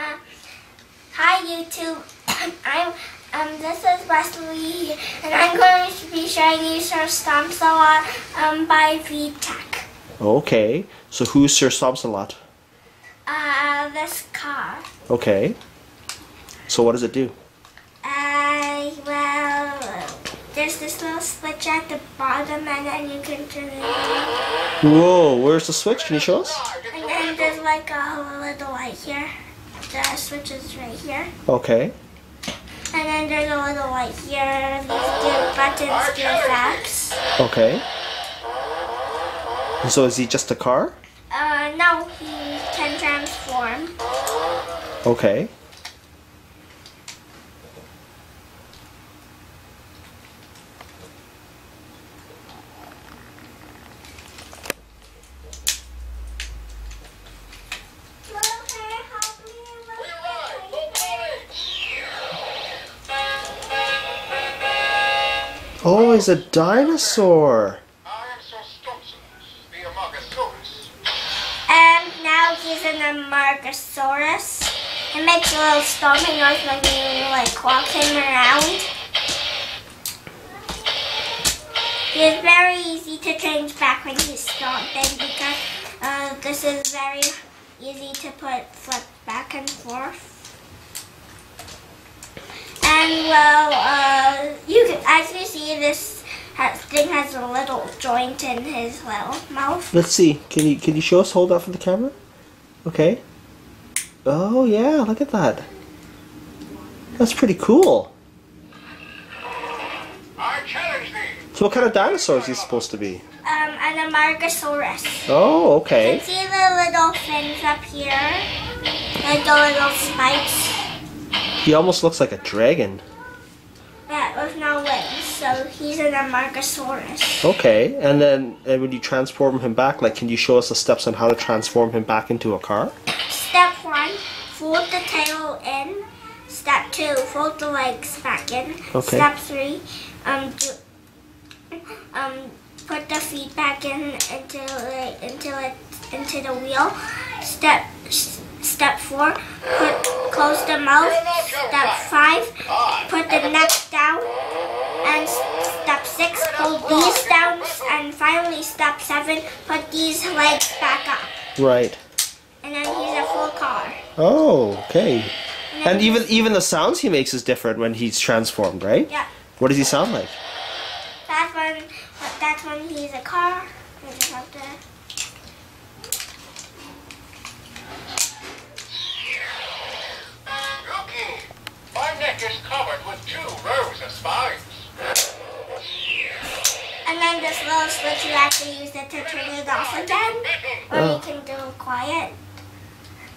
Uh, hi YouTube. I'm um this is Wesley and I'm going to be showing you Sir Stompsalot um by VTech. Okay. So who's Sir Stompsalot? Uh this car. Okay. So what does it do? Uh well there's this little switch at the bottom and then you can turn it on. Whoa, where's the switch? Can you show us? And then there's like a little light here. The switch is right here. Okay. And then there's a little light here. These give buttons give facts. Okay. And so is he just a car? Uh, no, he can transform. Okay. Oh, he's a dinosaur. And now he's an Amargasaurus. It makes a little stomping noise when you like walk him around. Is very easy to change back when he's stomping because uh, this is very easy to put flip back and forth. And well, uh, you as you see, this ha thing has a little joint in his little mouth. Let's see. Can you can you show us? Hold that for the camera. Okay. Oh yeah, look at that. That's pretty cool. I challenge thee. So what kind of dinosaur is he supposed to be? Um, an Amargasaurus. Oh, You okay. can see the little fins up here, like the little spikes, He almost looks like a dragon. but with no wings. So he's an Amargasaurus. Okay, and then and when you transform him back, like, can you show us the steps on how to transform him back into a car? Step one, fold the tail in. Step two, fold the legs back in. Okay. Step three, um, do, um, put the feet back in into the, into it into the wheel. Step step four, put close the mouth. Step five, put the neck down. And s- step six, pull these down. And finally, step seven, put these legs back up. Right. And then he's a full car. Oh, okay. And, And even even the sounds he makes is different when he's transformed, right? yeah, What does he sound like? that's when that's when he's a car. This little switch, you have to use it to turn it off again, or Oh. you can do it quiet.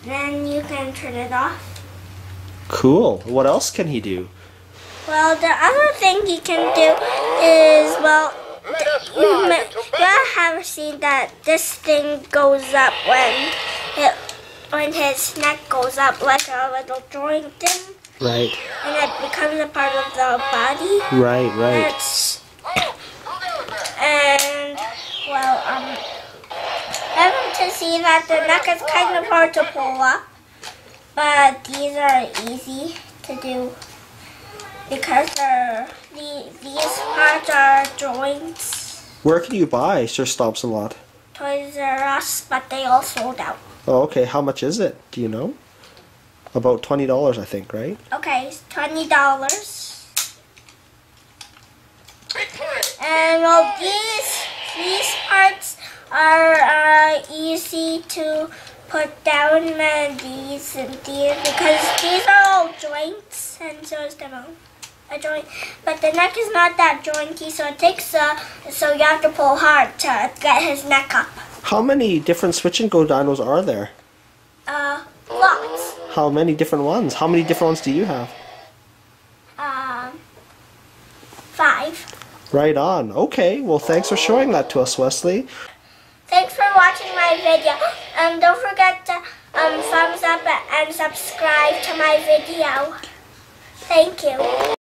Then you can turn it off. Cool. What else can he do? Well, the other thing he can do is well. Let us You may, you have seen that this thing goes up when it, when his neck goes up like a little joint thing, Right. and it becomes a part of the body. Right, right. That's Oh, look out there. and well, um, able to see that the neck is kind of hard to pull up, but these are easy to do because they're the these parts are joints. Where can you buy Sir Stompsalot? Toys R Us, but they all sold out. Oh, okay. How much is it? Do you know? About twenty dollars, I think, right? Okay, twenty dollars. And well, these these parts are uh, easy to put down, and these and these because these are all joints, and so is the mouth. A joint, but the neck is not that jointy, so it takes uh, so you have to pull hard to get his neck up. How many different switch and go dinos are there? Uh, lots. How many different ones? How many different ones do you have? Um, five. Right on. Okay. Well, thanks for showing that to us, Wesley. Thanks for watching my video. Um, don't forget to um, thumbs up and subscribe to my video. Thank you.